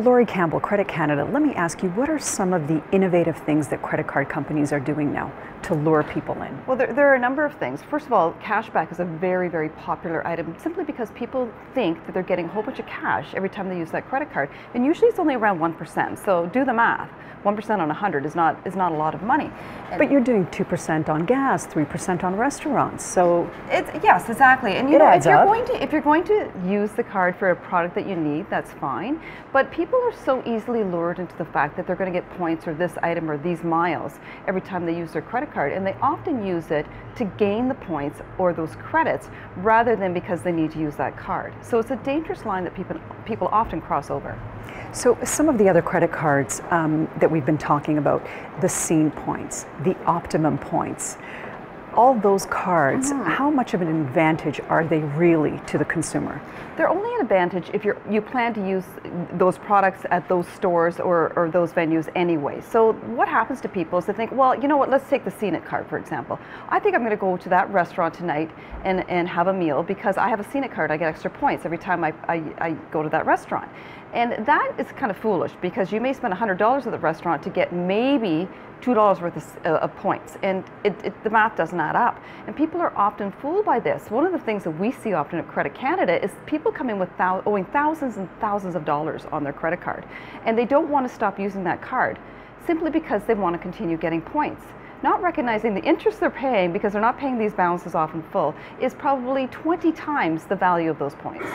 Laurie Campbell, Credit Canada, let me ask you, what are some of the innovative things that credit card companies are doing now to lure people in? Well, there, there, are a number of things. First of all, cashback is a very, very popular item simply because people think that they're getting a whole bunch of cash every time they use that credit card. And usually it's only around 1%. So do the math. 1% on 100 is not, is not a lot of money. And but you're doing 2% on gas, 3% on restaurants. So it's, yes, exactly. And you know, if you're, up. going to, if you're going to use the card for a product that you need, that's fine. But people are so easily lured into the fact that they're going to get points or this item or these miles every time they use their credit card. And they often use it to gain the points or those credits rather than because they need to use that card. So it's a dangerous line that people, people often cross over. So some of the other credit cards um, that we've been talking about, the scene points, the optimum points, all those cards, mm-hmm. how much of an advantage are they really to the consumer? They're only an advantage if you you plan to use those products at those stores or, or those venues anyway. So what happens to people is they think, well, you know what, let's take the Scenic card, for example. I think I'm going to go to that restaurant tonight and, and have a meal because I have a Scenic card. I get extra points every time I, I, I go to that restaurant. And that is kind of foolish because you may spend $100 at the restaurant to get maybe $2 worth of, uh, of points. And it, it, the math doesn't up. And people are often fooled by this. One of the things that we see often at Credit Canada is people come in with thou owing thousands and thousands of dollars on their credit card. And they don't want to stop using that card simply because they want to continue getting points not recognizing the interest they're paying because they're not paying these balances off in full is probably 20 times the value of those points.